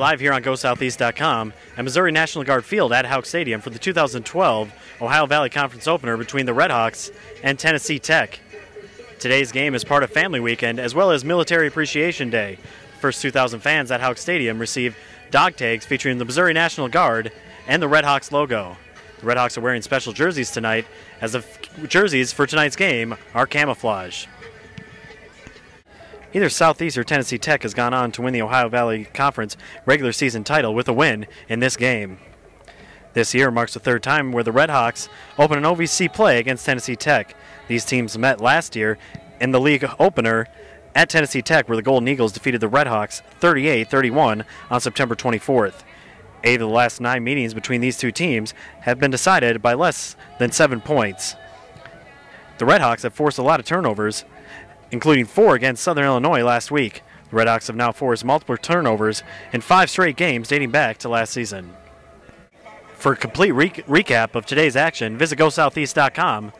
live here on GoSoutheast.com at Missouri National Guard Field at Houck Stadium for the 2012 Ohio Valley Conference opener between the Redhawks and Tennessee Tech. Today's game is part of Family Weekend as well as Military Appreciation Day. First 2,000 fans at Houck Stadium receive dog tags featuring the Missouri National Guard and the Redhawks logo. The Redhawks are wearing special jerseys tonight, as the jerseys for tonight's game are camouflage. Either Southeast or Tennessee Tech has gone on to win the Ohio Valley Conference regular season title with a win in this game. This year marks the third time where the Redhawks open an OVC play against Tennessee Tech. These teams met last year in the league opener at Tennessee Tech, where the Golden Eagles defeated the Redhawks 38 31 on September 24th. Eight of the last nine meetings between these two teams have been decided by less than seven points. The Redhawks have forced a lot of turnovers, including four against Southern Illinois last week. The Red Redhawks have now forced multiple turnovers in five straight games dating back to last season. For a complete re- recap of today's action, visit GoSoutheast.com